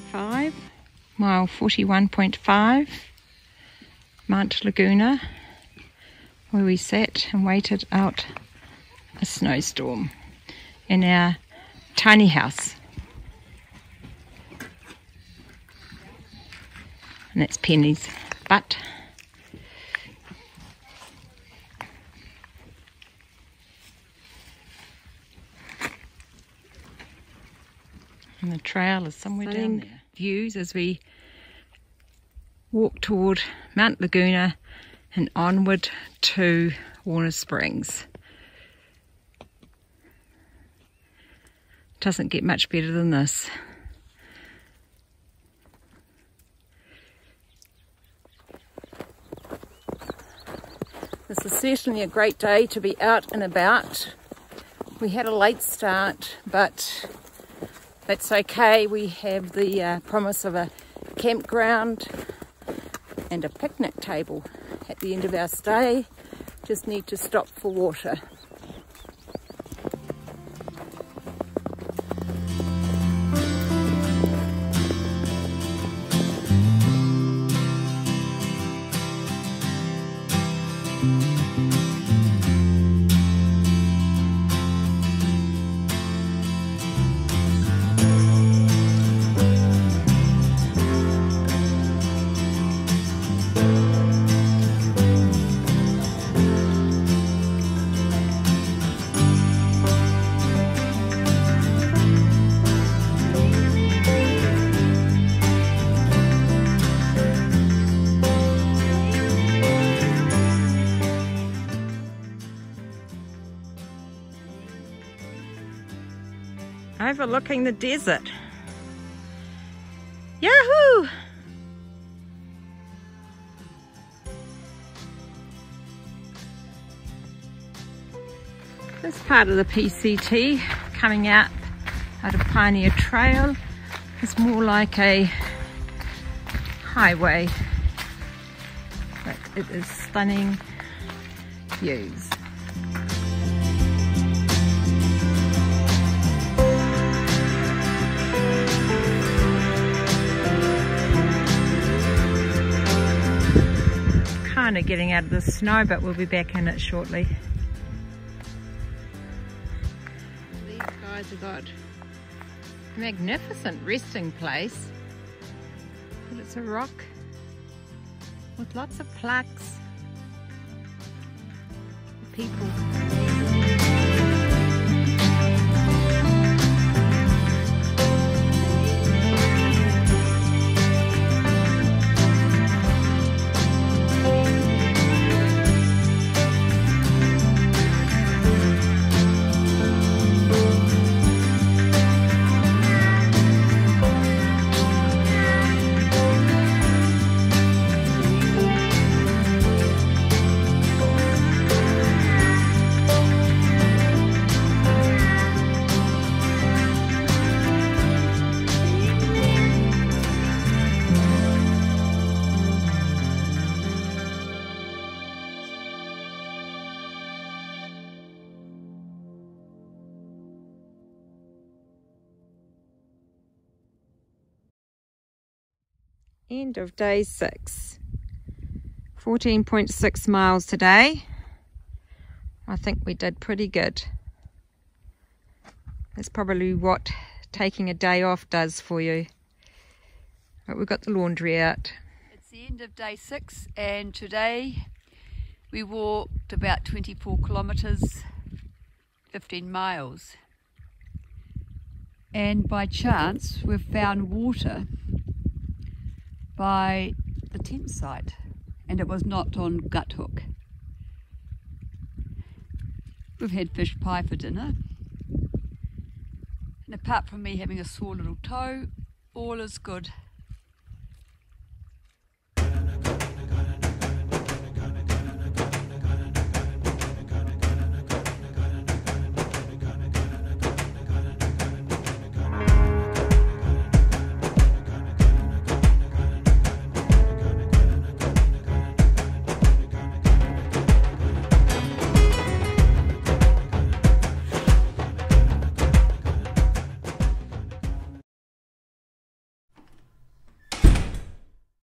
Day 5, mile 41.5, Mount Laguna, where we sat and waited out a snowstorm in our tiny house. And that's Penny's butt. Trail is somewhere down there. Views as we walk toward Mount Laguna and onward to Warner Springs. Doesn't get much better than this. This is certainly a great day to be out and about. We had a late start, but that's okay. We have the uh, promise of a campground and a picnic table at the end of our stay. Just need to stop for water. Overlooking the desert. Yahoo! This part of the PCT coming out out of Pioneer Trail is more like a highway but it is stunning views. Kind of getting out of the snow, but we'll be back in it shortly. These guys have got a magnificent resting place, but it's a rock with lots of plaques. People. End of day six. 14.6 miles today. I think we did pretty good. That's probably what taking a day off does for you. We've got the laundry out. It's the end of day six and today we walked about 24 kilometres, 15 miles. And by chance we've found water by the tent site and it was not on Guthook. We've had fish pie for dinner and apart from me having a sore little toe, all is good.